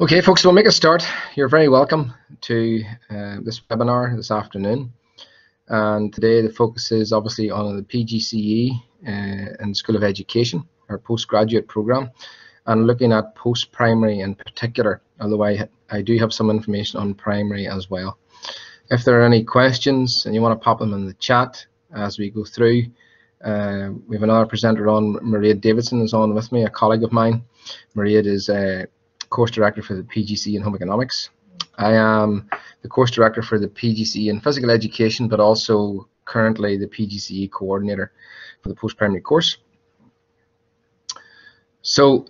Okay, folks, we'll make a start. You're very welcome to uh, this webinar this afternoon. And today the focus is obviously on the PGCE uh, and School of Education, our postgraduate program, and looking at post-primary in particular, although I, I do have some information on primary as well. If there are any questions and you want to pop them in the chat as we go through, uh, we have another presenter on, Maria Davidson is on with me, a colleague of mine. Maria is a course director for the PGC in Home Economics. I am the course director for the PGC in Physical Education, but also currently the PGCE coordinator for the post-primary course. So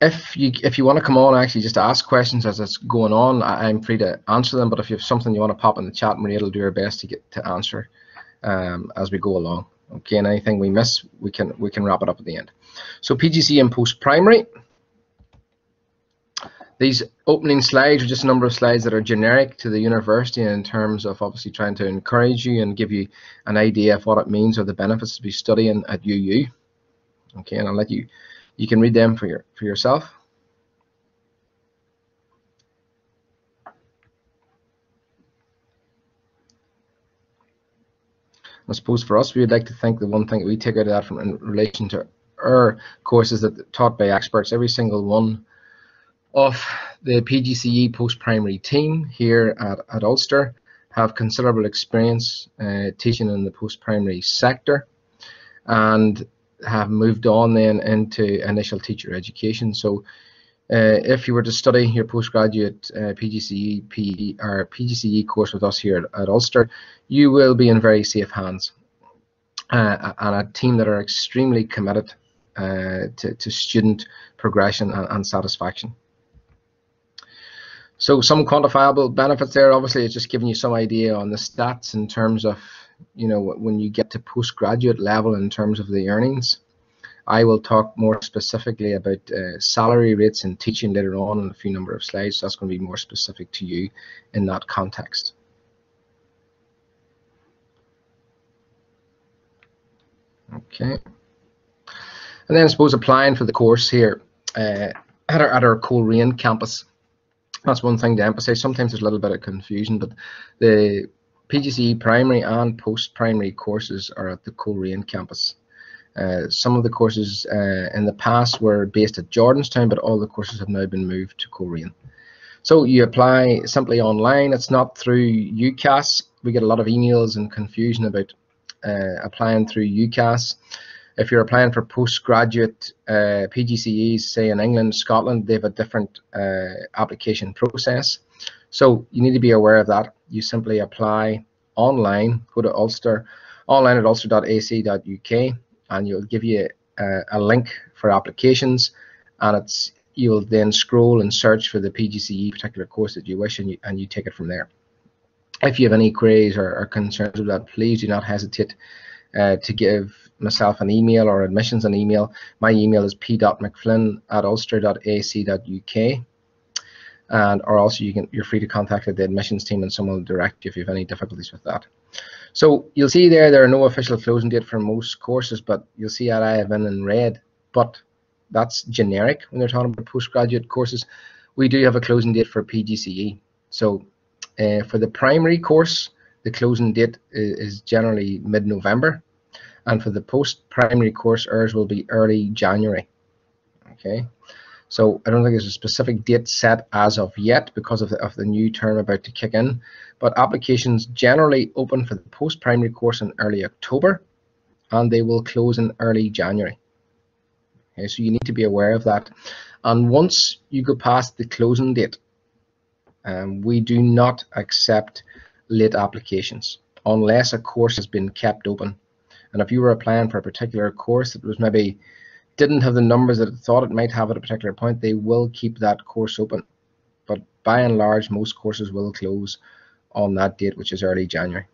if you if you want to come on actually just ask questions as it's going on, I, am free to answer them. But if you have something you want to pop in the chat, Maria will do her best to get to answer um, as we go along. Okay, and anything we miss, we can we can wrap it up at the end. So PGC and post-primary. These opening slides are just a number of slides that are generic to the university in terms of obviously trying to encourage you and give you an idea of what it means or the benefits to be studying at UU. Okay, and I'll let you, you can read them for, your, for yourself. I suppose for us, we would like to think the one thing we take out of that from in relation to our courses that taught by experts, every single one of the PGCE post-primary team here at, at Ulster have considerable experience uh, teaching in the post-primary sector and have moved on then into initial teacher education. So uh, if you were to study your postgraduate uh, PGCE or PGCE course with us here at, at Ulster, you will be in very safe hands uh, and a team that are extremely committed uh, to, to, student progression and, and, satisfaction. So some quantifiable benefits there, obviously it's just giving you some idea on the stats in terms of, you know, when you get to postgraduate level in terms of the earnings. I will talk more specifically about uh, salary rates and teaching later on in a few number of slides. So that's going to be more specific to you in that context. Okay. And then I suppose applying for the course here uh, at our, at our Coleraine campus. That's one thing to emphasize. Sometimes there's a little bit of confusion, but the PGCE primary and post-primary courses are at the Coleraine campus. Uh, some of the courses uh, in the past were based at Jordanstown, but all the courses have now been moved to Coleraine. So you apply simply online. It's not through UCAS. We get a lot of emails and confusion about uh, applying through UCAS. If you're applying for postgraduate uh, PGCEs, say in England, Scotland, they have a different uh, application process. So you need to be aware of that. You simply apply online, go to Ulster, online at ulster.ac.uk, and you'll give you a, a link for applications, and it's you'll then scroll and search for the PGCE particular course that you wish, and you, and you take it from there. If you have any queries or, or concerns with that, please do not hesitate uh, to give myself an email or admissions an email. My email is p.mcflynn at ulster.ac.uk. And or also you can you're free to contact the admissions team and someone will direct you if you have any difficulties with that. So you'll see there there are no official closing date for most courses, but you'll see that I have been in red. But that's generic when they're talking about postgraduate courses. We do have a closing date for PGCE. So uh, for the primary course, the closing date is, is generally mid-November and for the post-primary course ours will be early January okay so I don't think there's a specific date set as of yet because of the, of the new term about to kick in but applications generally open for the post-primary course in early October and they will close in early January okay so you need to be aware of that and once you go past the closing date um, we do not accept late applications unless a course has been kept open. And if you were applying for a particular course that was maybe didn't have the numbers that it thought it might have at a particular point, they will keep that course open. But by and large, most courses will close on that date, which is early January.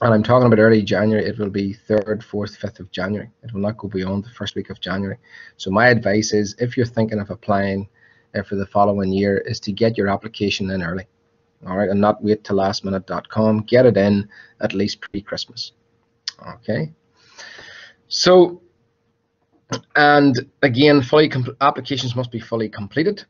And I'm talking about early January, it will be 3rd, 4th, 5th of January. It will not go beyond the first week of January. So my advice is if you're thinking of applying uh, for the following year is to get your application in early all right, and not wait till lastminute.com. Get it in at least pre-Christmas. Okay. So And again, fully applications must be fully completed.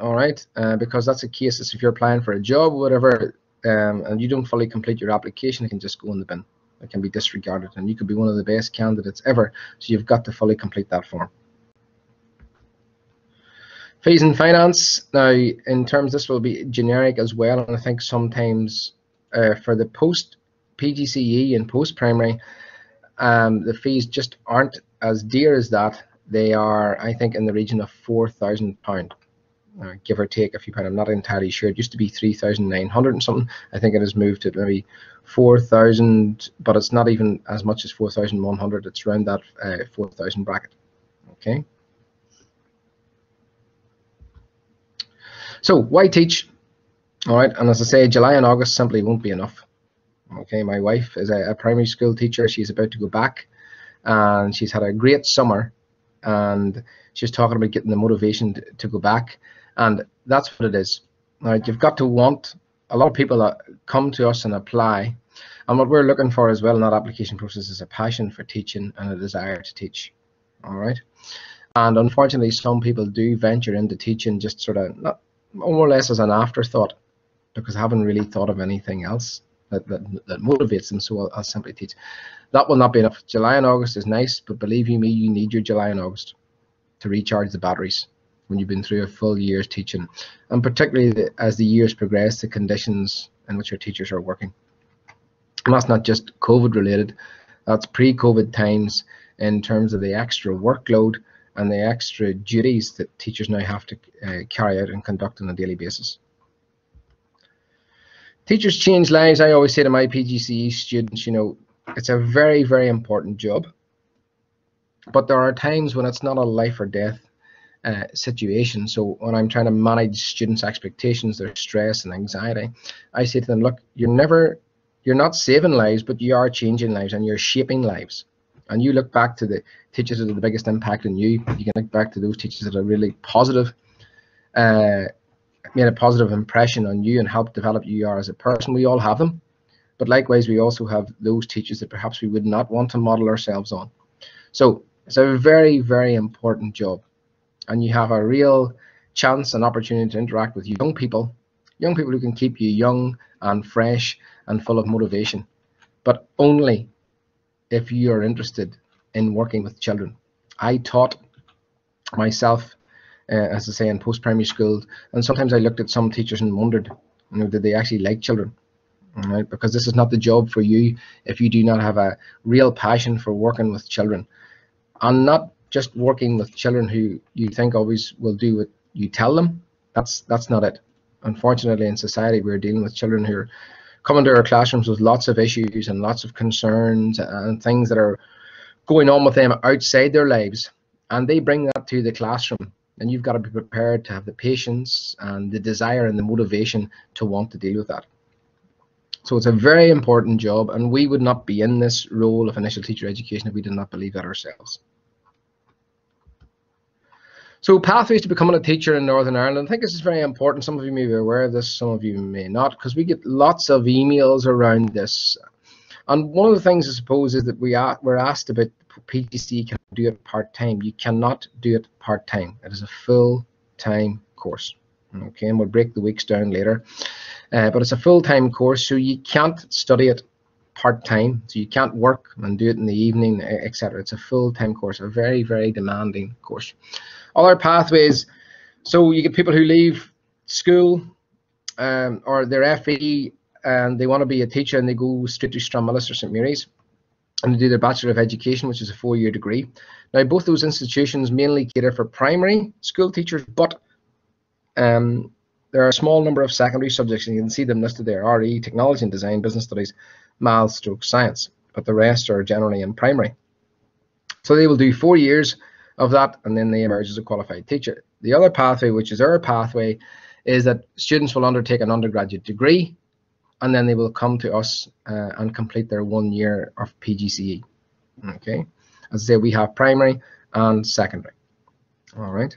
All right, uh, because that's a case is if you're applying for a job or whatever, um, and you don't fully complete your application, it can just go in the bin. It can be disregarded, and you could be one of the best candidates ever. So you've got to fully complete that form. Fees and finance. Now, in terms, this will be generic as well, and I think sometimes uh, for the post PGCE and post primary, um, the fees just aren't as dear as that. They are, I think, in the region of four thousand pound, uh, give or take a few pound. I'm not entirely sure. It used to be three thousand nine hundred and something. I think it has moved to maybe four thousand, but it's not even as much as four thousand one hundred. It's around that uh, four thousand bracket. Okay. So why teach? All right, and as I say, July and August simply won't be enough. Okay, my wife is a, a primary school teacher. She's about to go back, and she's had a great summer, and she's talking about getting the motivation to, to go back, and that's what it is. Right, you've got to want. A lot of people that come to us and apply, and what we're looking for as well in that application process is a passion for teaching and a desire to teach. All right, and unfortunately, some people do venture into teaching just sort of not more or less as an afterthought because I haven't really thought of anything else that, that, that motivates them. So I'll, I'll, simply teach. That will not be enough. July and August is nice, but believe you me, you need your July and August to recharge the batteries when you've been through a full year's teaching. And particularly the, as the years progress, the conditions in which your teachers are working. And that's not just COVID related, that's pre-COVID times in terms of the extra workload and the extra duties that teachers now have to uh, carry out and conduct on a daily basis. Teachers change lives. I always say to my PGCE students, you know, it's a very, very important job. But there are times when it's not a life or death uh, situation. So when I'm trying to manage students' expectations, their stress and anxiety, I say to them, look, you're never, you're not saving lives, but you are changing lives and you're shaping lives and you look back to the teachers that are the biggest impact on you, you can look back to those teachers that are really positive, uh, made a positive impression on you and helped develop you are as a person. We all have them. But likewise, we also have those teachers that perhaps we would not want to model ourselves on. So it's a very, very important job. And you have a real chance and opportunity to interact with young people, young people who can keep you young and fresh and full of motivation, but only if you are interested in working with children. I taught myself, uh, as I say, in post-primary school, and sometimes I looked at some teachers and wondered, you know, did they actually like children? Right? Because this is not the job for you if you do not have a real passion for working with children, and not just working with children who you think always will do what you tell them. That's that's not it. Unfortunately, in society, we're dealing with children who are come into our classrooms with lots of issues and lots of concerns and things that are going on with them outside their lives and they bring that to the classroom and you've got to be prepared to have the patience and the desire and the motivation to want to deal with that so it's a very important job and we would not be in this role of initial teacher education if we did not believe that ourselves so pathways to becoming a teacher in Northern Ireland. I think this is very important. Some of you may be aware of this, some of you may not, because we get lots of emails around this. And one of the things I suppose is that we are we're asked about PGC can do it part time. You cannot do it part time. It is a full time course. Okay, and we'll break the weeks down later. Uh, but it's a full time course, so you can't study it part time. So you can't work and do it in the evening, etc. It's a full time course, a very very demanding course other pathways. So you get people who leave school um, or their FE and they want to be a teacher and they go straight to Stranmillis or St Mary's and they do their Bachelor of Education, which is a four-year degree. Now, both those institutions mainly cater for primary school teachers, but um, there are a small number of secondary subjects, and you can see them listed there, RE, Technology and Design, Business Studies, Maths, Stroke, Science, but the rest are generally in primary. So they will do four years of that, and then they emerge as a qualified teacher. The other pathway, which is our pathway, is that students will undertake an undergraduate degree, and then they will come to us uh, and complete their one year of PGCE. Okay, as I say, we have primary and secondary. All right,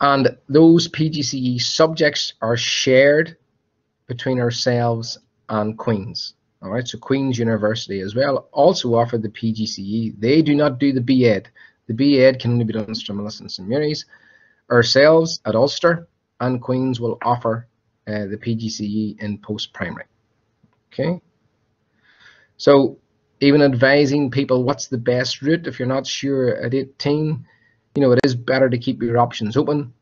and those PGCE subjects are shared between ourselves and Queen's. All right, so Queen's University as well also offer the PGCE. They do not do the BEd. The BEd can only be done in Stranmillis and St Mary's. Ourselves at Ulster and Queen's will offer uh, the PGCE in post-primary. Okay. So even advising people what's the best route if you're not sure at 18, you know, it is better to keep your options open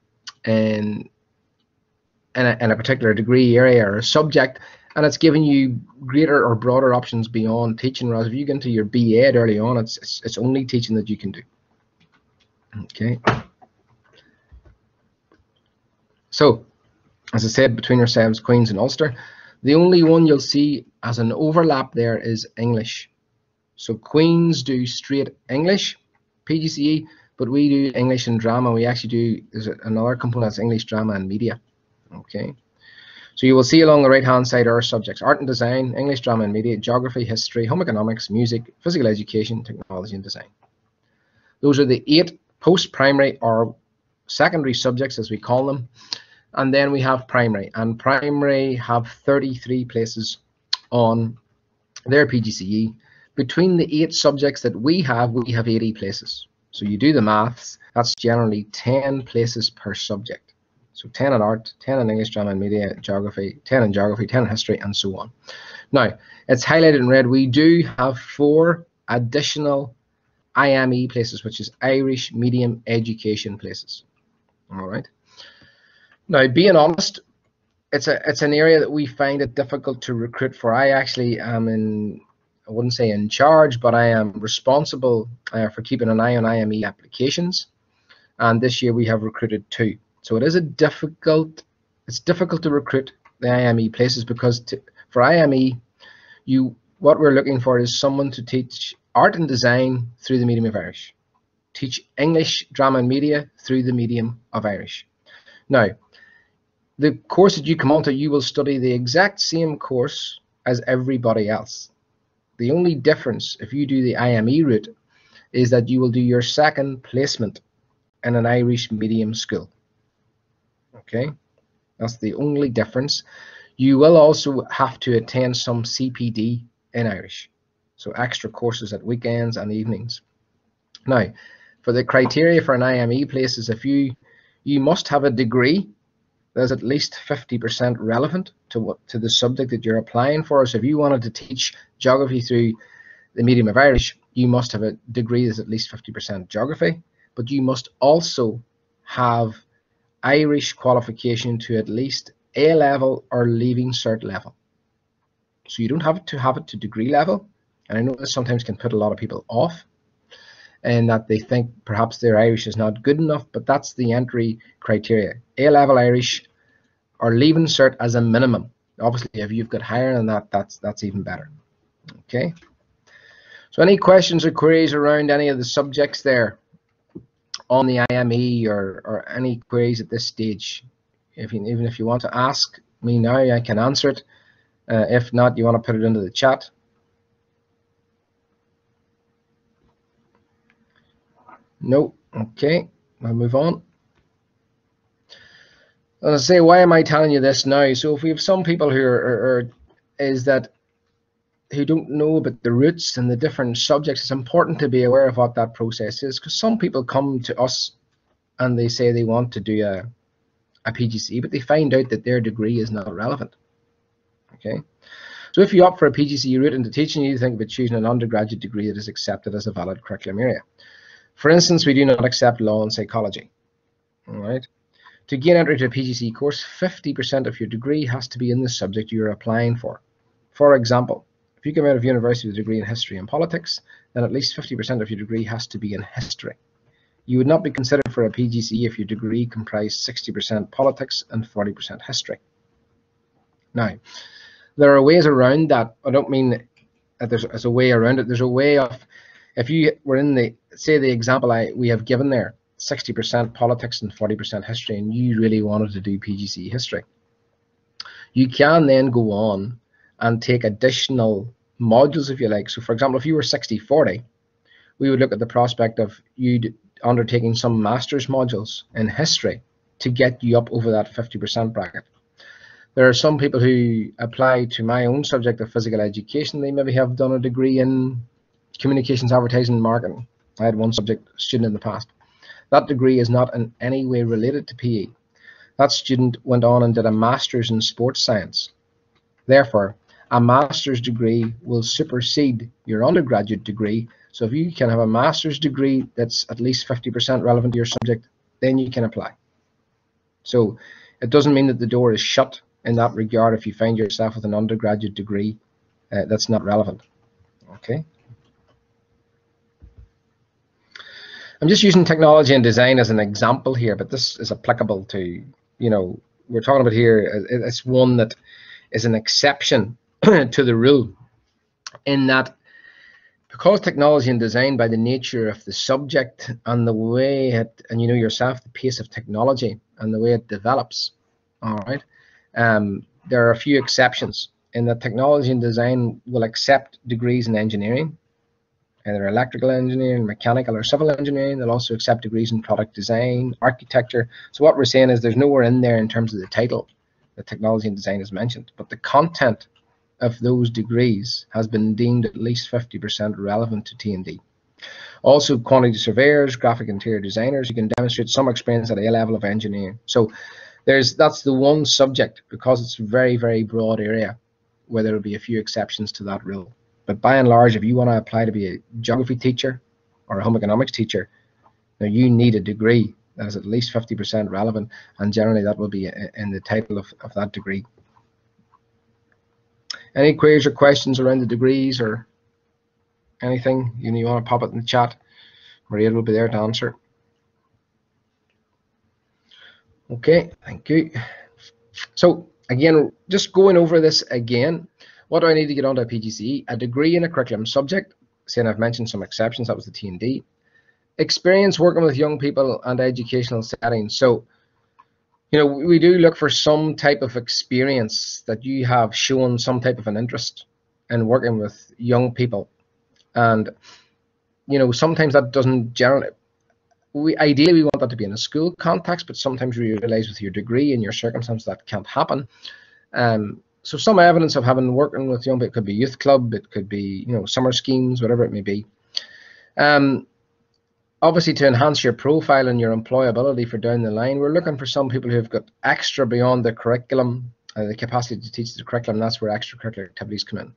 and in a, in a particular degree area or subject and it's giving you greater or broader options beyond teaching whereas if you get into your BEd early on it's, it's, it's only teaching that you can do okay so as I said between yourselves Queens and Ulster. The only one you'll see as an overlap there is English. So Queens do straight English PGCE but we do English and drama. We actually do there's another component that's English drama and media. Okay. So you will see along the right hand side our subjects art and design english drama and media geography history home economics music physical education technology and design. Those are the eight post-primary or secondary subjects as we call them and then we have primary and primary have 33 places on their pgce between the eight subjects that we have we have 80 places so you do the maths that's generally 10 places per subject so 10 in art, 10 in English, drama and media, geography, 10 in geography, 10 in history, and so on. Now, it's highlighted in red. We do have four additional IME places, which is Irish Medium Education places. All right. Now, being honest, it's a it's an area that we find it difficult to recruit for. I actually am in, I wouldn't say in charge, but I am responsible uh, for keeping an eye on IME applications. And this year we have recruited two. So it is a difficult, it's difficult to recruit the IME places because to, for IME, you what we're looking for is someone to teach art and design through the medium of Irish, teach English, drama and media through the medium of Irish. Now, the course that you come onto, you will study the exact same course as everybody else. The only difference if you do the IME route is that you will do your second placement in an Irish medium school. Okay? That's the only difference. You will also have to attend some CPD in Irish. So extra courses at weekends and evenings. Now for the criteria for an IME place is if you you must have a degree that's at least 50% relevant to what to the subject that you're applying for so if you wanted to teach geography through the medium of Irish you must have a degree that's at least 50% geography but you must also have Irish qualification to at least A level or leaving cert level. So you don't have to have it to degree level. And I know this sometimes can put a lot of people off and that they think perhaps their Irish is not good enough, but that's the entry criteria. A level Irish or leaving cert as a minimum. Obviously, if you've got higher than that, that's that's even better. Okay. So any questions or queries around any of the subjects there? on the IME or, or any queries at this stage. If you, even if you want to ask me now, I can answer it. Uh, if not, you want to put it into the chat. No. Okay, I'll move on. As I say, why am I telling you this now? So if we have some people who are, are, are is that who don't know about the routes and the different subjects, it's important to be aware of what that process is because some people come to us and they say they want to do a, a PGC, but they find out that their degree is not relevant. Okay, so if you opt for a PGC route into teaching, you think about choosing an undergraduate degree that is accepted as a valid curriculum area. For instance, we do not accept law and psychology. All right. To gain entry to a PGC course, 50% of your degree has to be in the subject you're applying for. For example, if you come out of university with a degree in history and politics, then at least 50% of your degree has to be in history. You would not be considered for a PGCE if your degree comprised 60% politics and 40% history. Now, there are ways around that. I don't mean that there's, there's a way around it. There's a way of, if you were in the, say the example I we have given there, 60% politics and 40% history, and you really wanted to do PGCE history, you can then go on and take additional modules if you like. So for example, if you were 60-40, we would look at the prospect of you undertaking some master's modules in history to get you up over that 50% bracket. There are some people who apply to my own subject of physical education. They maybe have done a degree in communications, advertising, and marketing. I had one subject student in the past. That degree is not in any way related to PE. That student went on and did a master's in sports science. Therefore, a master's degree will supersede your undergraduate degree. So if you can have a master's degree that's at least 50% relevant to your subject, then you can apply. So it doesn't mean that the door is shut in that regard if you find yourself with an undergraduate degree uh, that's not relevant. Okay. I'm just using technology and design as an example here, but this is applicable to, you know, we're talking about here, uh, it's one that is an exception to the rule in that because technology and design by the nature of the subject and the way it and you know yourself the pace of technology and the way it develops all right um, there are a few exceptions in that technology and design will accept degrees in engineering either electrical engineering mechanical or civil engineering they'll also accept degrees in product design architecture so what we're saying is there's nowhere in there in terms of the title that technology and design is mentioned but the content of those degrees has been deemed at least 50% relevant to T&D. Also, quantity surveyors, graphic interior designers, you can demonstrate some experience at a level of engineering. So there's that's the one subject because it's a very, very broad area where there will be a few exceptions to that rule. But by and large, if you want to apply to be a geography teacher or a home economics teacher, now you need a degree that is at least 50% relevant, and generally that will be in the title of, of that degree. Any queries or questions around the degrees or anything you, you want to pop it in the chat? Maria will be there to answer. Okay, thank you. So again, just going over this again, what do I need to get onto a PGCE? A degree in a curriculum subject, saying I've mentioned some exceptions, that was the T&D. Experience working with young people and educational settings. So you know, we do look for some type of experience that you have shown some type of an interest in working with young people. And, you know, sometimes that doesn't generally, we ideally we want that to be in a school context, but sometimes we realize with your degree and your circumstance that can't happen. Um, so some evidence of having working with young people, could be youth club, it could be, you know, summer schemes, whatever it may be. Um, obviously to enhance your profile and your employability for down the line, we're looking for some people who've got extra beyond the curriculum, uh, the capacity to teach the curriculum. That's where extracurricular activities come in.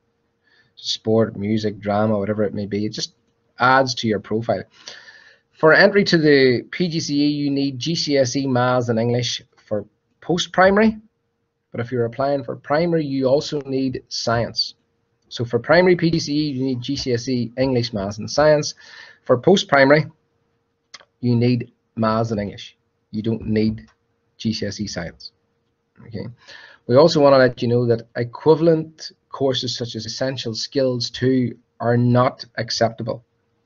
Sport, music, drama, whatever it may be. It just adds to your profile. For entry to the PGCE, you need GCSE Maths and English for post-primary. But if you're applying for primary, you also need science. So for primary PGCE, you need GCSE English, Maths, and Science. For post-primary, you need maths and English. You don't need GCSE science. Okay. We also want to let you know that equivalent courses such as essential skills 2 are not acceptable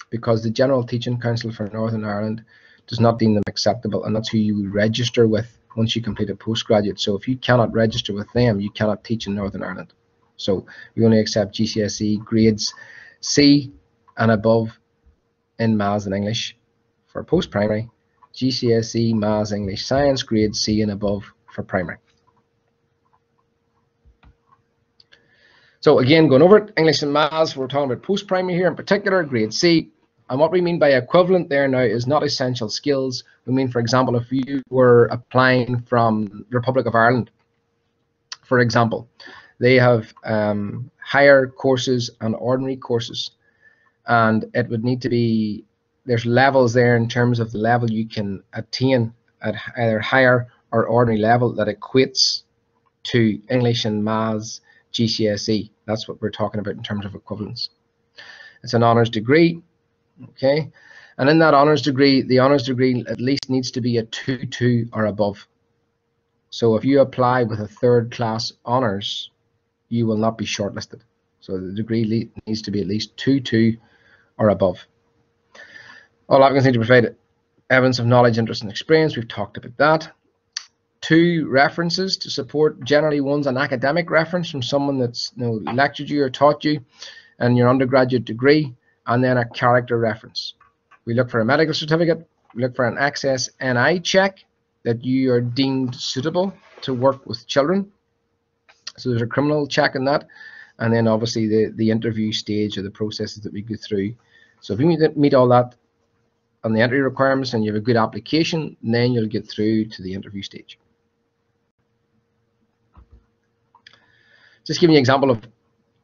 because the General Teaching Council for Northern Ireland does not deem them acceptable and that's who you register with once you complete a postgraduate. So if you cannot register with them, you cannot teach in Northern Ireland. So we only accept GCSE grades C and above in maths and English for post-primary, GCSE, Maths, English, Science, grade C and above for primary. So again, going over it, English and Maths, we're talking about post-primary here in particular, grade C. And what we mean by equivalent there now is not essential skills. We mean, for example, if you were applying from Republic of Ireland, for example, they have um, higher courses and ordinary courses. And it would need to be there's levels there in terms of the level you can attain at either higher or ordinary level that equates to English and Maths GCSE. That's what we're talking about in terms of equivalence. It's an honours degree, okay? And in that honours degree, the honours degree at least needs to be a 2-2 or above. So if you apply with a third class honours, you will not be shortlisted. So the degree needs to be at least 2-2 or above. All applicants need to provide evidence of knowledge, interest, and experience. We've talked about that. Two references to support. Generally, one's an academic reference from someone that's you know, lectured you or taught you and your undergraduate degree, and then a character reference. We look for a medical certificate. We look for an access NI check that you are deemed suitable to work with children. So there's a criminal check in that, and then obviously the the interview stage or the processes that we go through. So if you meet, meet all that, on the entry requirements and you have a good application, then you'll get through to the interview stage. Just giving you an example of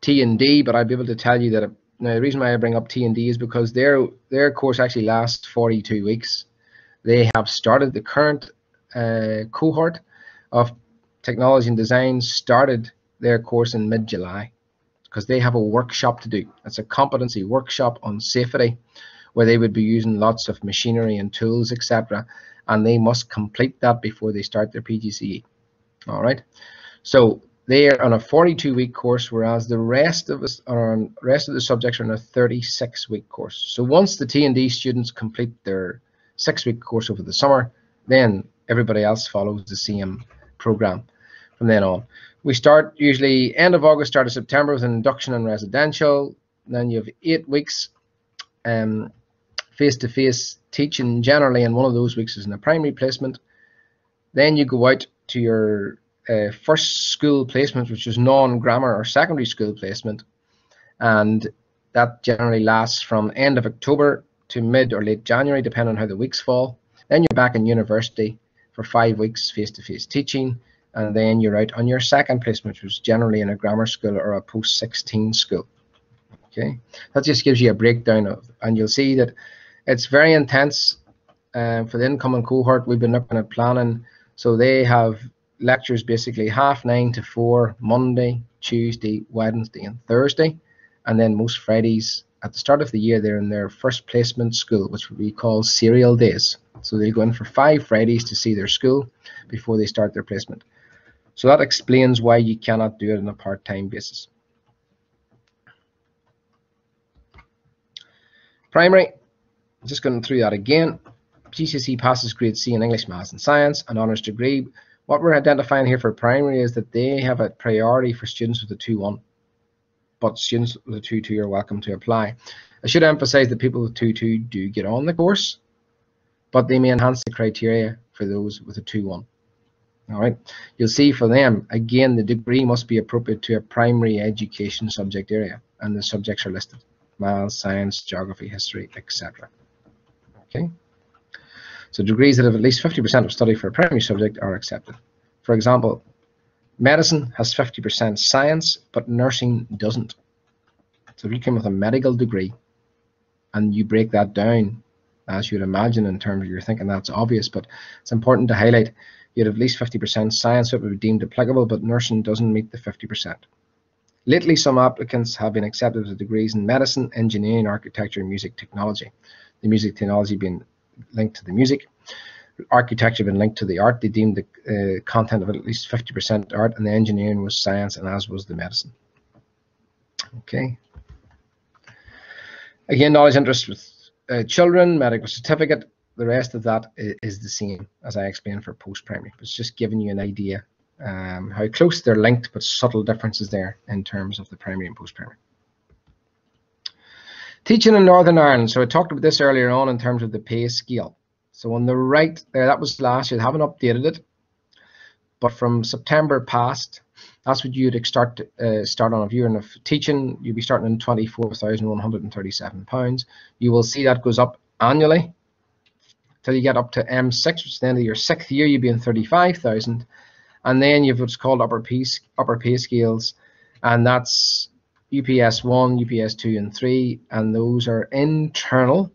T and D, but I'll be able to tell you that now the reason why I bring up T and D is because their their course actually lasts 42 weeks. They have started the current uh, cohort of technology and design started their course in mid-July because they have a workshop to do. It's a competency workshop on safety where they would be using lots of machinery and tools, etc. And they must complete that before they start their PGCE. All right. So they are on a 42-week course, whereas the rest of us are on rest of the subjects are on a 36-week course. So once the T&D students complete their six-week course over the summer, then everybody else follows the same program from then on. We start usually end of August, start of September with an induction and residential. Then you have eight weeks um, face-to-face teaching generally, and one of those weeks is in a primary placement. Then you go out to your uh, first school placement, which is non-grammar or secondary school placement, and that generally lasts from end of October to mid or late January, depending on how the weeks fall. Then you're back in university for five weeks face-to-face teaching, and then you're out on your second placement, which is generally in a grammar school or a post-16 school. Okay, that just gives you a breakdown of, and you'll see that it's very intense uh, for the incoming cohort. We've been looking at planning, so they have lectures basically half nine to four Monday, Tuesday, Wednesday, and Thursday, and then most Fridays at the start of the year they're in their first placement school, which we call serial days. So they go in for five Fridays to see their school before they start their placement. So that explains why you cannot do it on a part-time basis. Primary, just going through that again. GCSE passes grade C in English, Maths and Science, an honours degree. What we're identifying here for primary is that they have a priority for students with a 2-1, but students with a 2-2 are welcome to apply. I should emphasize that people with 2-2 do get on the course, but they may enhance the criteria for those with a 2-1. All right, you'll see for them, again, the degree must be appropriate to a primary education subject area, and the subjects are listed, maths, science, geography, history, etc. Okay, so degrees that have at least 50% of study for a primary subject are accepted. For example, medicine has 50% science, but nursing doesn't. So if you come with a medical degree, and you break that down, as you'd imagine in terms of you're thinking that's obvious, but it's important to highlight you'd have at least 50% science that would be deemed applicable, but nursing doesn't meet the 50%. Lately, some applicants have been accepted with degrees in medicine, engineering, architecture, and music technology. The music technology being linked to the music. Architecture been linked to the art. They deemed the uh, content of at least 50% art, and the engineering was science, and as was the medicine. Okay. Again, knowledge interest with uh, children, medical certificate, the rest of that is, the same as I explained for post-primary. It's just giving you an idea um, how close they're linked, but subtle differences there in terms of the primary and post-primary. Teaching in Northern Ireland. So I talked about this earlier on in terms of the pay scale. So on the right there, that was last year. Haven't updated it, but from September past, that's what you'd start uh, start on. If you're in teaching, you'd be starting in twenty four thousand one hundred and thirty seven pounds. You will see that goes up annually till you get up to M6, which is the end of your sixth year, you'd be in 35,000. And then you've what's called upper pay, upper pay scales, and that's UPS 1, UPS 2, and 3, and those are internal,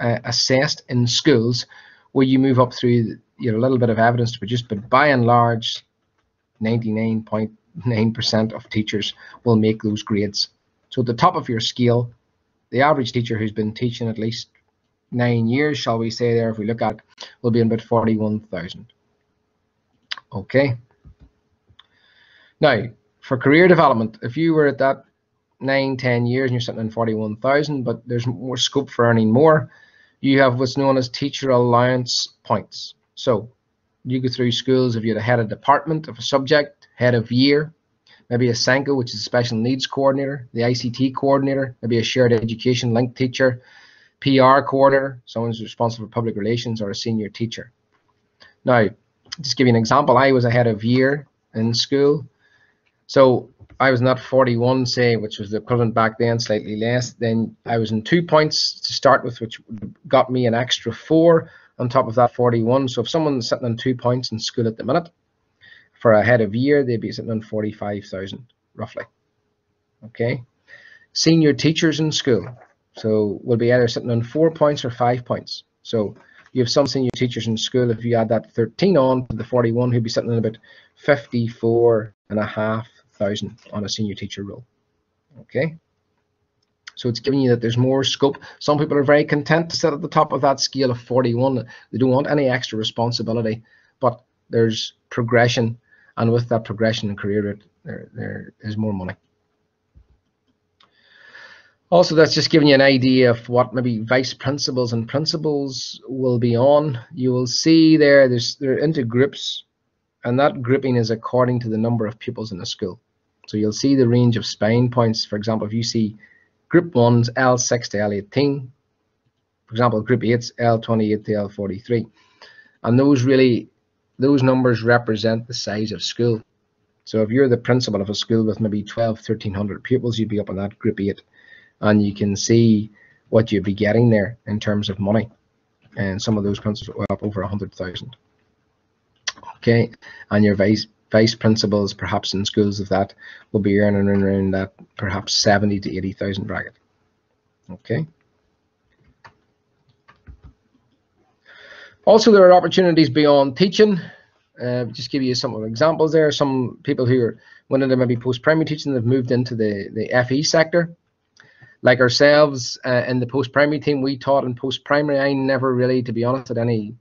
uh, assessed in schools, where you move up through you know, a little bit of evidence to produce, but by and large, 99.9% of teachers will make those grades. So at the top of your scale, the average teacher who's been teaching at least nine years, shall we say there, if we look at, will be in about 41,000. Okay. Now, for career development, if you were at that nine, 10 years and you're sitting in 41,000, but there's more scope for earning more, you have what's known as teacher allowance points. So you go through schools if you're the head of department of a subject, head of year, maybe a SENCO, which is a special needs coordinator, the ICT coordinator, maybe a shared education link teacher, PR coordinator, someone who's responsible for public relations, or a senior teacher. Now, just give you an example, I was a head of year in school. So I was not 41, say, which was the equivalent back then, slightly less. Then I was in two points to start with, which got me an extra four on top of that 41. So if someone's sitting on two points in school at the minute for a head of year, they'd be sitting on 45,000 roughly. Okay. Senior teachers in school. So we'll be either sitting on four points or five points. So you have some senior teachers in school. If you add that 13 on to the 41, who'd be sitting on about 54 and a half thousand on a senior teacher role. Okay. So it's giving you that there's more scope. Some people are very content to sit at the top of that scale of 41. They don't want any extra responsibility, but there's progression, and with that progression in career, there there is more money. Also, that's just giving you an idea of what maybe vice principals and principals will be on. You will see there, there's they're into groups, and that grouping is according to the number of pupils in the school. So you'll see the range of spine points. For example, if you see Group 1's L6 to L18, for example, Group 8's L28 to L43. And those really, those numbers represent the size of school. So if you're the principal of a school with maybe 12, 1300 pupils, you'd be up in that Group 8. And you can see what you'd be getting there in terms of money. And some of those principals were up over 100,000. Okay, and your vice vice principals, perhaps in schools of that, will be earning around that perhaps 70 to 80,000 bracket. Okay. Also, there are opportunities beyond teaching. Uh, just give you some examples there. Some people who are went into maybe post-primary teaching, they've moved into the, the FE sector. Like ourselves uh, in the post-primary team, we taught in post-primary. I never really, to be honest, had any,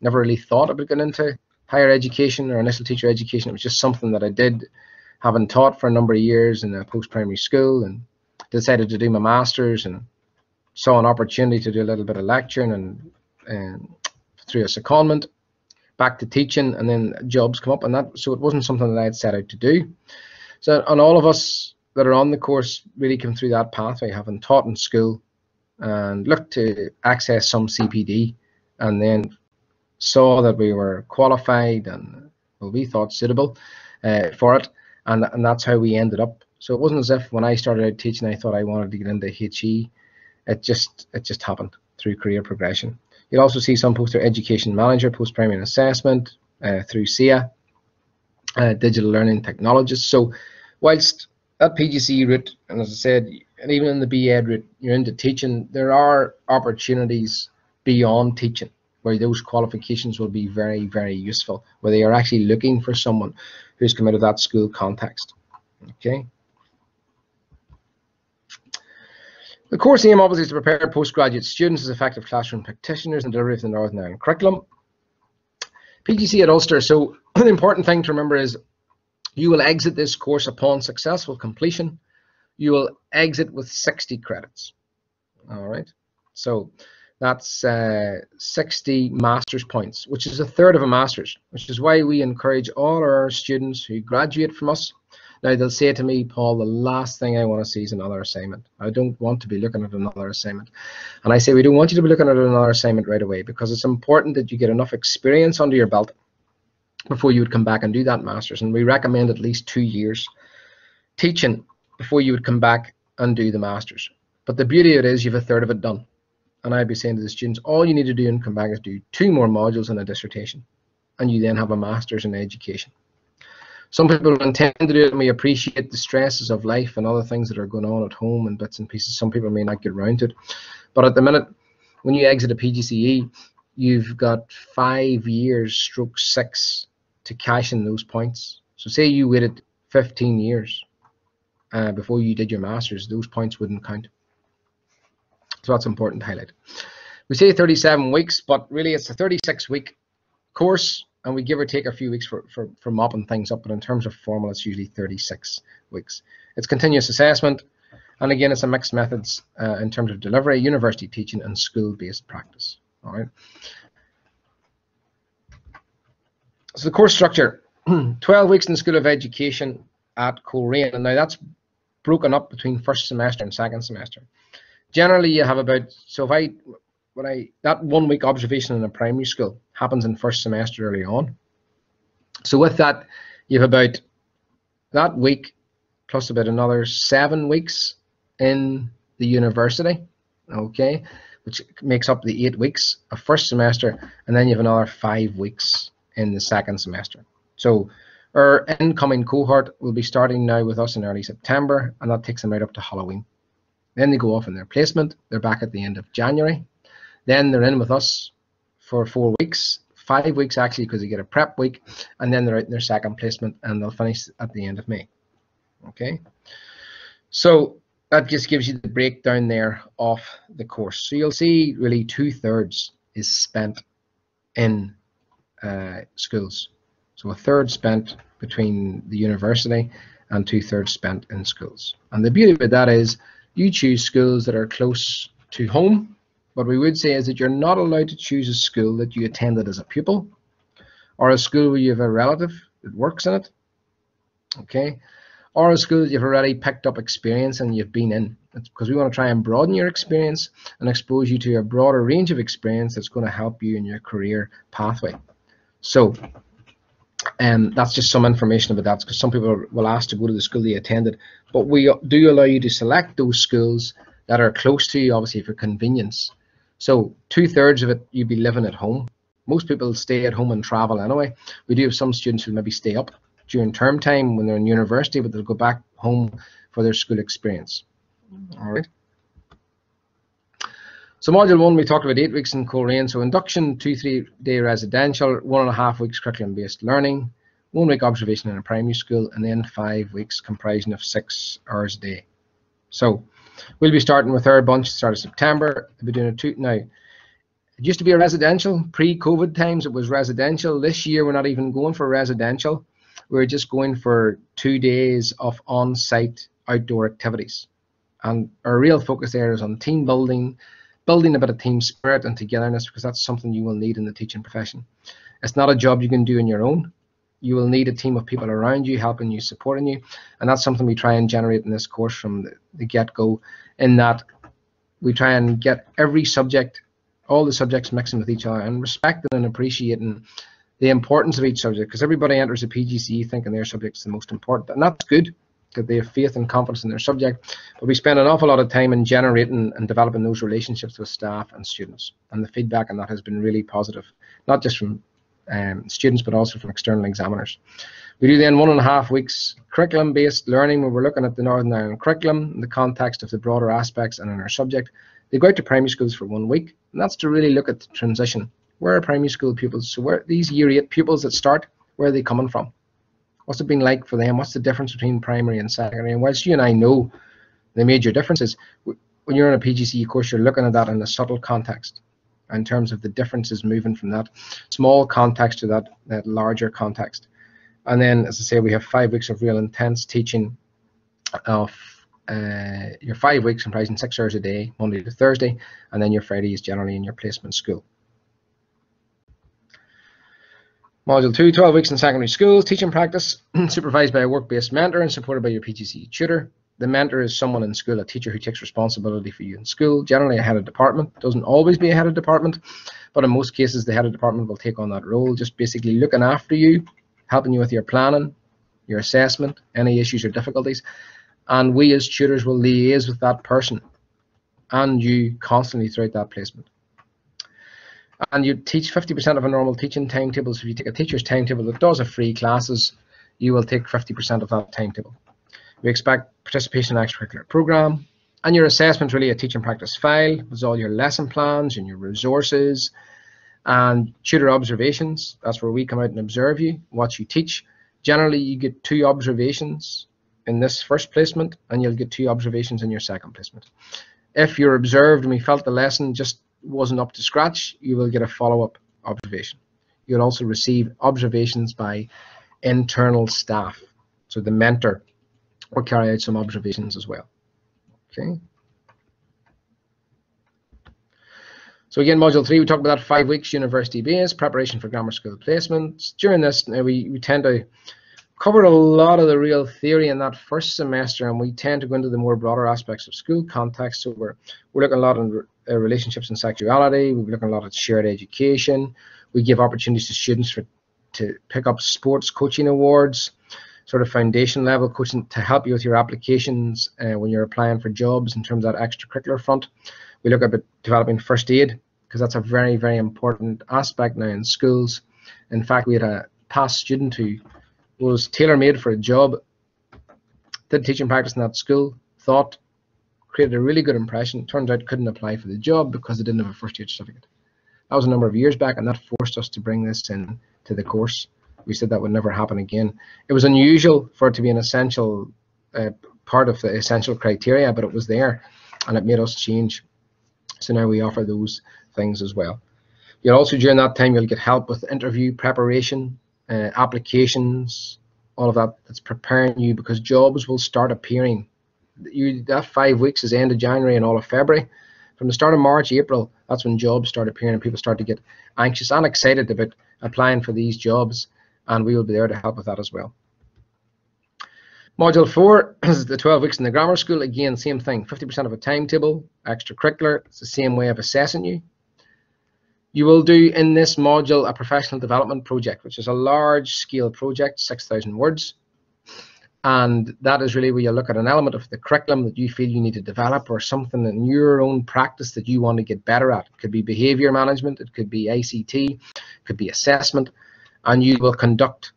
never really thought about going into higher education or initial teacher education. It was just something that I did, having taught for a number of years in a post-primary school, and decided to do my masters and saw an opportunity to do a little bit of lecturing and, and through a secondment back to teaching, and then jobs come up, and that so it wasn't something that I had set out to do. So, and all of us that are on the course really come through that pathway, having taught in school and looked to access some CPD, and then saw that we were qualified and well, we thought suitable uh, for it, and and that's how we ended up. So it wasn't as if when I started out teaching, I thought I wanted to get into HE. It just it just happened through career progression. You'll also see some poster education manager, post primary assessment uh, through SIA, uh, digital learning technologist. So whilst that PGC route, and as I said, and even in the BEd route, you're into teaching, there are opportunities beyond teaching where those qualifications will be very, very useful, where they are actually looking for someone who's come out of that school context. Okay. The course aim obviously is to prepare postgraduate students as effective classroom practitioners and delivery of the Northern Ireland curriculum. PGC at Ulster, so the important thing to remember is you will exit this course upon successful completion. You will exit with 60 credits. All right. So that's uh, 60 master's points, which is a third of a master's, which is why we encourage all our students who graduate from us. Now, they'll say to me, Paul, the last thing I want to see is another assignment. I don't want to be looking at another assignment. And I say, we don't want you to be looking at another assignment right away because it's important that you get enough experience under your belt before you would come back and do that master's. And we recommend at least two years teaching before you would come back and do the master's. But the beauty of it is you have a third of it done and I'd be saying to the students, all you need to do and come back is do two more modules in a dissertation, and you then have a master's in education. Some people intend to do it and we appreciate the stresses of life and other things that are going on at home and bits and pieces. Some people may not get around to it. But at the minute, when you exit a PGCE, you've got five years, stroke six, to cash in those points. So say you waited 15 years uh, before you did your master's, those points wouldn't count. So that's important to highlight. We say 37 weeks, but really it's a 36 week course and we give or take a few weeks for, for, for mopping things up, but in terms of formal, it's usually 36 weeks. It's continuous assessment, and again, it's a mixed methods uh, in terms of delivery, university teaching, and school-based practice. All right. So the course structure, 12 weeks in the School of Education at Coleraine, and now that's broken up between first semester and second semester generally you have about so if I when I that one week observation in a primary school happens in first semester early on. So with that, you have about that week plus about another seven weeks in the university, okay, which makes up the eight weeks of first semester, and then you have another five weeks in the second semester. So our incoming cohort will be starting now with us in early September, and that takes them right up to Halloween. Then they go off in their placement. They're back at the end of January. Then they're in with us for four weeks, five weeks actually, because they get a prep week, and then they're out in their second placement, and they'll finish at the end of May. Okay, so that just gives you the breakdown there of the course. So you'll see really two thirds is spent in uh, schools. So a third spent between the university and two thirds spent in schools. And the beauty of that is you choose schools that are close to home. What we would say is that you're not allowed to choose a school that you attended as a pupil or a school where you have a relative that works in it. Okay or a school that you've already picked up experience and you've been in. It's because we want to try and broaden your experience and expose you to a broader range of experience that's going to help you in your career pathway. So um, that's just some information about that because some people will ask to go to the school they attended, but we do allow you to select those schools that are close to you, obviously for convenience. So two thirds of it you'd be living at home. Most people stay at home and travel anyway. We do have some students who maybe stay up during term time when they're in university, but they'll go back home for their school experience. All right. So module one, we talked about eight weeks in Coleraine. So induction, two, three day residential, one and a half weeks curriculum-based learning, one week observation in a primary school, and then five weeks comprising of six hours a day. So we'll be starting with our bunch start of September. We'll be doing a two now. It used to be a residential. Pre-COVID times, it was residential. This year, we're not even going for residential we're just going for two days of on-site outdoor activities. And our real focus there is on team building, building a bit of team spirit and togetherness because that's something you will need in the teaching profession. It's not a job you can do on your own. You will need a team of people around you, helping you, supporting you. And that's something we try and generate in this course from the, the get-go in that we try and get every subject, all the subjects mixing with each other and respecting and appreciating the importance of each subject because everybody enters a PGCE thinking their subject is the most important, and that's good they have faith and confidence in their subject. But we spend an awful lot of time in generating and developing those relationships with staff and students, and the feedback on that has been really positive, not just from um, students but also from external examiners. We do then one and a half weeks curriculum-based learning where we're looking at the Northern Ireland curriculum in the context of the broader aspects and in our subject. They go out to primary schools for one week, and that's to really look at the transition where are primary school pupils? So where these year eight pupils that start, where are they coming from? What's it been like for them? What's the difference between primary and secondary? And whilst you and I know the major differences, when you're in a PGCE course, you're looking at that in a subtle context in terms of the differences moving from that small context to that, that larger context. And then, as I say, we have five weeks of real intense teaching of uh, your five weeks comprising six hours a day, Monday to Thursday, and then your Friday is generally in your placement school. Module 2, 12 weeks in secondary schools, teaching practice, supervised by a work-based mentor and supported by your PGCE tutor. The mentor is someone in school, a teacher who takes responsibility for you in school, generally a head of department. Doesn't always be a head of department, but in most cases the head of department will take on that role, just basically looking after you, helping you with your planning, your assessment, any issues or difficulties. And we as tutors will liaise with that person and you constantly throughout that placement and you teach 50% of a normal teaching timetable. So if you take a teacher's timetable that does have free classes, you will take 50% of that timetable. We expect participation in extracurricular program, and your assessment really a teaching practice file with all your lesson plans and your resources and tutor observations. That's where we come out and observe you, what you teach. Generally, you get two observations in this first placement, and you'll get two observations in your second placement. If you're observed and we felt the lesson just wasn't up to scratch, you will get a follow-up observation. You'll also receive observations by internal staff. So the mentor will carry out some observations as well. Okay. So again, module three, we talked about five weeks university based preparation for grammar school placements. During this, we, we tend to cover a lot of the real theory in that first semester, and we tend to go into the more broader aspects of school context. So we're, we're looking a lot on uh, relationships and sexuality. We're looking a lot at shared education. We give opportunities to students for to pick up sports coaching awards. sort of foundation level coaching to help you with your applications uh, when you're applying for jobs in terms of that extracurricular front. We look at developing first aid because that's a very, very important aspect now in schools. In fact, we had a past student who was tailor-made for a job, did teaching practice in that school, thought, created a really good impression, turns out couldn't apply for the job because they didn't have a first aid certificate. That was a number of years back and that forced us to bring this in to the course. We said that would never happen again. It was unusual for it to be an essential uh, part of the essential criteria, but it was there and it made us change. So now we offer those things as well. You'll also, during that time, you'll get help with interview preparation, uh, applications, all of that that's preparing you because jobs will start appearing. You That five weeks is end of January and all of February. From the start of March, April, that's when jobs start appearing and people start to get anxious and excited about applying for these jobs and we will be there to help with that as well. Module 4 is the 12 weeks in the grammar school. Again, same thing, 50% of a timetable, extracurricular. It's the same way of assessing you. You will do in this module a professional development project, which is a large scale project, 6,000 words. And that is really where you look at an element of the curriculum that you feel you need to develop or something in your own practice that you want to get better at. It could be behavior management, it could be ICT, it could be assessment, and you will conduct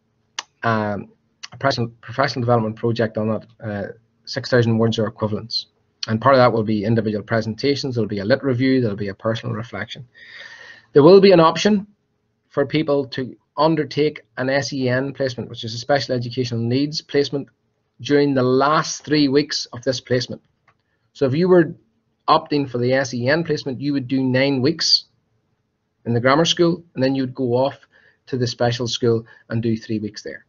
um, a professional development project on that, uh, 6,000 words or equivalents. And part of that will be individual presentations, there'll be a lit review, there'll be a personal reflection. There will be an option for people to undertake an SEN placement, which is a special educational needs placement, during the last three weeks of this placement. So if you were opting for the SEN placement, you would do nine weeks in the grammar school, and then you'd go off to the special school and do three weeks there.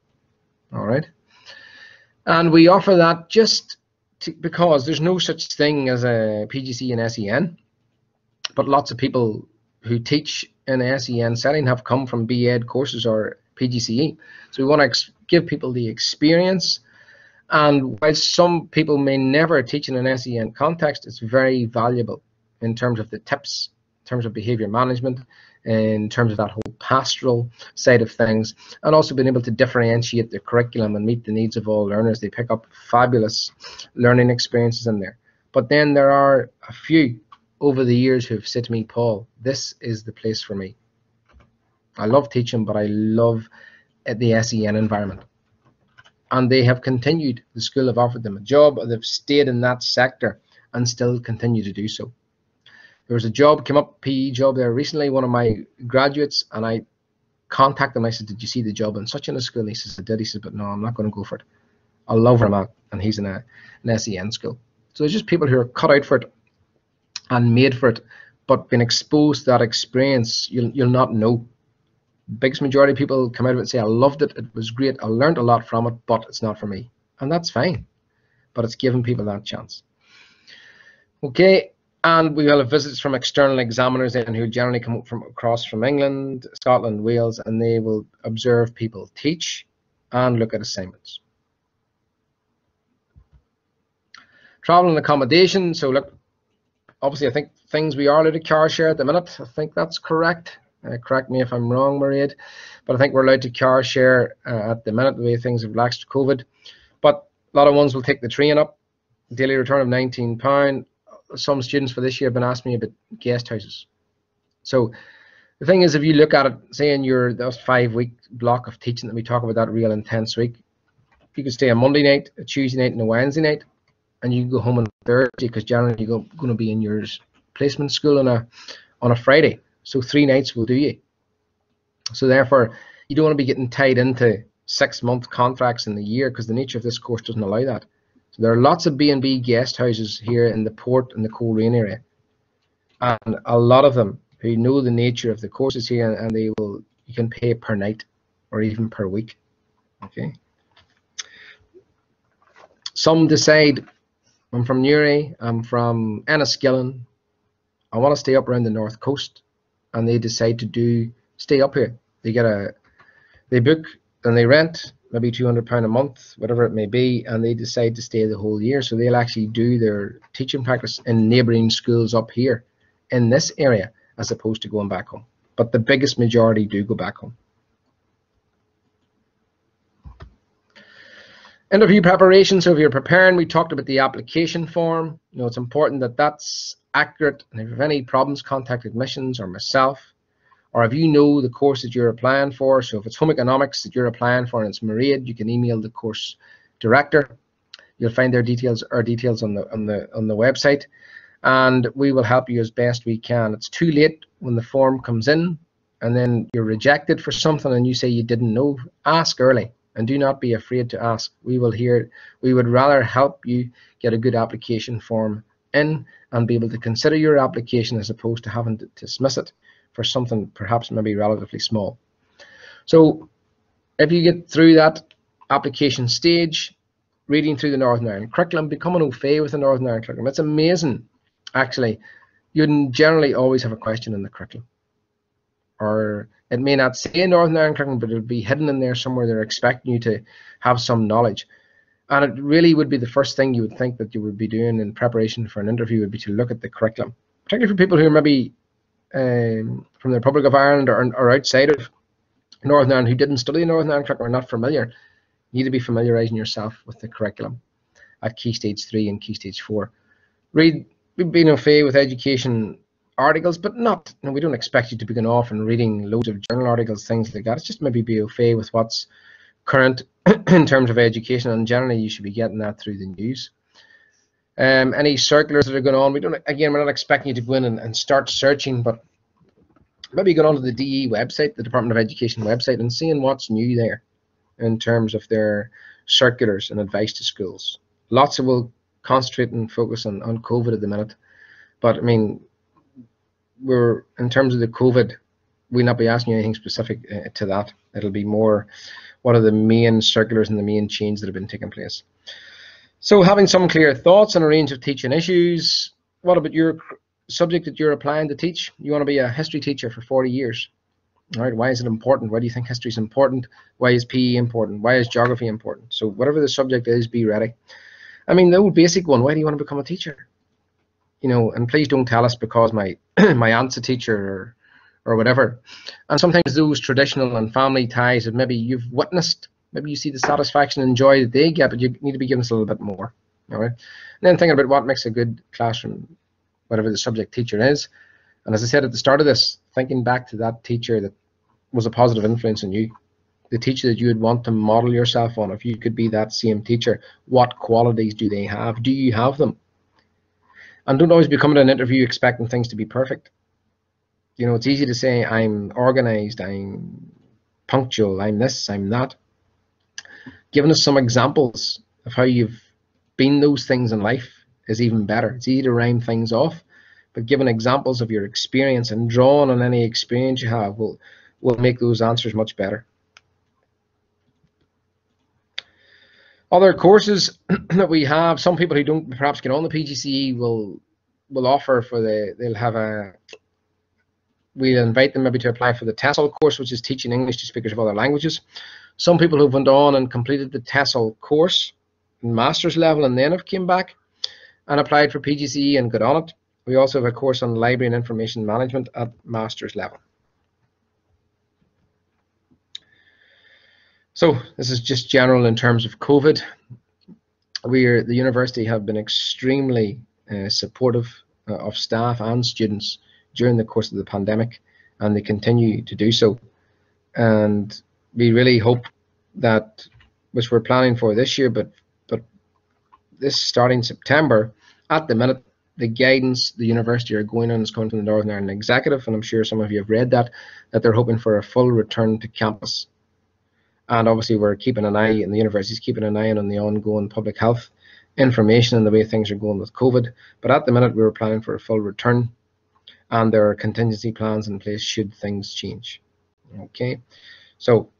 All right. And we offer that just to, because there's no such thing as a PGCE and SEN, but lots of people who teach in a SEN setting have come from BEd courses or PGCE. So we want to give people the experience. And while some people may never teach in an SEN context, it's very valuable in terms of the tips, in terms of behavior management, in terms of that whole pastoral side of things, and also being able to differentiate the curriculum and meet the needs of all learners. They pick up fabulous learning experiences in there. But then there are a few over the years who've said to me, Paul, this is the place for me. I love teaching, but I love the SEN environment. And they have continued. The school have offered them a job, they've stayed in that sector and still continue to do so there was a job came up PE job there recently. One of my graduates and I contacted him. I said, "Did you see the job in such in a school?" He says, "I did." He said, "But no, I'm not going to go for it. I love out, and he's in a an SEN school." So it's just people who are cut out for it and made for it, but been exposed to that experience. You'll you'll not know. Biggest majority of people come out of it and say, "I loved it. It was great. I learned a lot from it, but it's not for me," and that's fine. But it's giving people that chance. Okay, and we will have visits from external examiners in who generally come from across from England, Scotland, Wales, and they will observe people teach and look at assignments. Travel and accommodation. So look, obviously I think things we are allowed to car share at the minute. I think that's correct. Uh, correct me if I'm wrong, Mairead. But I think we're allowed to car share uh, at the minute the way things have relaxed COVID. But a lot of ones will take the train up. Daily return of £19 some students for this year have been asking me about guest houses. So the thing is, if you look at it, say in your those five week block of teaching that we talk about that real intense week, you could stay a Monday night, a Tuesday night, and a Wednesday night, and you can go home on Thursday because generally you're going to be in your placement school on a on a Friday. So three nights will do you. So therefore, you don't want to be getting tied into six month contracts in the year because the nature of this course doesn't allow that. So there are lots of B&B guest houses here in the port and the Coleraine area. And a lot of them who know the nature of the courses here and they will, you can pay per night or even per week. Okay. Some decide, I'm from Newry, I'm from Enniskillen, I want to stay up around the north coast and they decide to do stay up here. They get a they book and they rent maybe 200 pound a month whatever it may be and they decide to stay the whole year. So they'll actually do their teaching practice in neighboring schools up here in this area as opposed to going back home. But the biggest majority do go back home Interview preparation. So if you're preparing, we talked about the application form. You know, it's important that that's accurate. And if you have any problems, contact admissions or myself. Or if you know the course that you're applying for, so if it's home economics that you're applying for and it's Mairead, you can email the course director. You'll find their details, our details on the on the on the website, and we will help you as best we can. It's too late when the form comes in, and then you're rejected for something, and you say you didn't know. Ask early and do not be afraid to ask. We will hear, we would rather help you get a good application form in and be able to consider your application as opposed to having to dismiss it for something perhaps maybe relatively small. So if you get through that application stage, reading through the Northern Ireland curriculum, becoming au fait with the Northern Ireland curriculum, it's amazing actually. You generally always have a question in the curriculum or it may not say Northern Ireland curriculum, but it'll be hidden in there somewhere. They're expecting you to have some knowledge. And it really would be the first thing you would think that you would be doing in preparation for an interview would be to look at the curriculum, particularly for people who are maybe um, from the Republic of Ireland or, or outside of Northern Ireland who didn't study Northern Ireland curriculum or not familiar. You need to be familiarising yourself with the curriculum at Key Stage 3 and Key Stage 4. Read being au fait with education articles, but not, you know, we don't expect you to be going off and reading loads of journal articles, things like that. It's just maybe be fait with what's current in terms of education, and generally you should be getting that through the news. Um, any circulars that are going on, we don't, again, we're not expecting you to go in and, and start searching, but maybe go onto the DE website, the Department of Education website, and seeing what's new there in terms of their circulars and advice to schools. Lots of will concentrate and focus on, on COVID at the minute, but I mean, we're in terms of the COVID, we'll not be asking you anything specific uh, to that. It'll be more what are the main circulars and the main changes that have been taking place. So having some clear thoughts on a range of teaching issues. What about your subject that you're applying to teach? You want to be a history teacher for 40 years. All right, why is it important? Why do you think history is important? Why is PE important? Why is geography important? So whatever the subject is, be ready. I mean, the old basic one, why do you want to become a teacher? You know, and please don't tell us because my my aunt's a teacher or or whatever. And sometimes those traditional and family ties that maybe you've witnessed, maybe you see the satisfaction and joy that they get, but you need to be given us a little bit more. All right. And then thinking about what makes a good classroom, whatever the subject teacher is. And as I said at the start of this, thinking back to that teacher that was a positive influence on you, the teacher that you would want to model yourself on, if you could be that same teacher, what qualities do they have? Do you have them? And don't always be coming to an interview expecting things to be perfect. You know, it's easy to say I'm organized, I'm punctual, I'm this, I'm that. Giving us some examples of how you've been those things in life is even better. It's easy to rhyme things off, but giving examples of your experience and drawing on any experience you have will will make those answers much better. Other courses that we have, some people who don't perhaps get on the PGCE will will offer for the they'll have a we'll invite them maybe to apply for the TESOL course, which is teaching English to speakers of other languages. Some people who've went on and completed the TESOL course, master's level, and then have came back and applied for PGCE and got on it. We also have a course on library and information management at master's level. So this is just general in terms of COVID. We are the university have been extremely uh, supportive uh, of staff and students during the course of the pandemic, and they continue to do so. And we really hope that, which we're planning for this year, but but this starting September, at the minute, the guidance the university are going on is coming from the Northern Ireland Executive, and I'm sure some of you have read that, that they're hoping for a full return to campus and obviously, we're keeping an eye, and the university is keeping an eye on the ongoing public health information and the way things are going with COVID. But at the minute, we were planning for a full return, and there are contingency plans in place should things change. Okay, so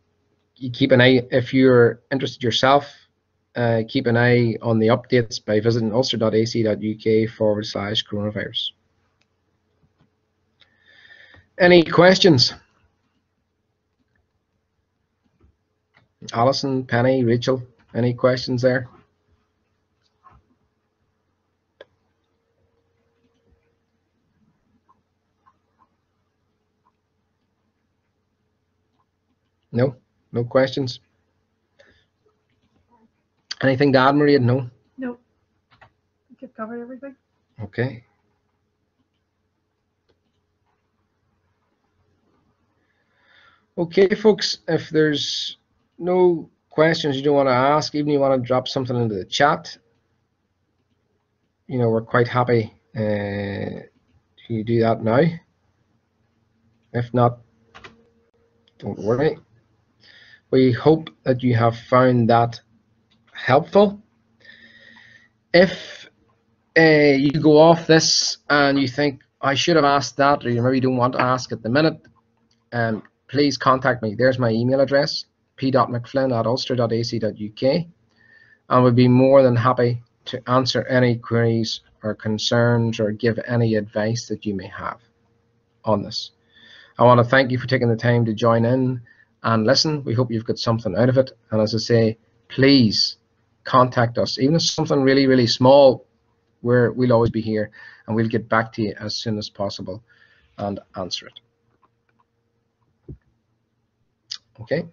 you keep an eye if you're interested yourself. Uh, keep an eye on the updates by visiting ulster.ac.uk forward slash coronavirus. Any questions? Alison, Penny, Rachel, any questions there? No, no questions. Anything to add, Maria? No? Nope. I think covered everything. Okay. Okay, folks, if there's no questions you don't want to ask, even you want to drop something into the chat, you know, we're quite happy uh, to do that now. If not, don't worry. We hope that you have found that helpful. If uh, you go off this and you think I should have asked that, or you maybe don't want to ask at the minute, um, please contact me. There's my email address, p.mcflynn at ulster.ac.uk, and we'd be more than happy to answer any queries or concerns or give any advice that you may have on this. I want to thank you for taking the time to join in and listen. We hope you've got something out of it. And as I say, please contact us. Even if something really, really small, we'll always be here and we'll get back to you as soon as possible and answer it. Okay.